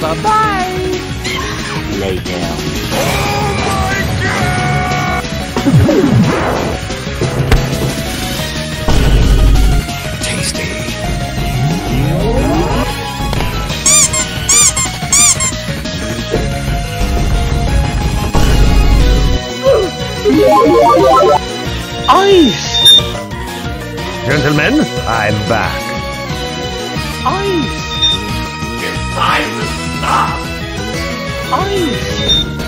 Bye-bye. Later. Ice! Gentlemen, I'm back. Ice! It's time Ice!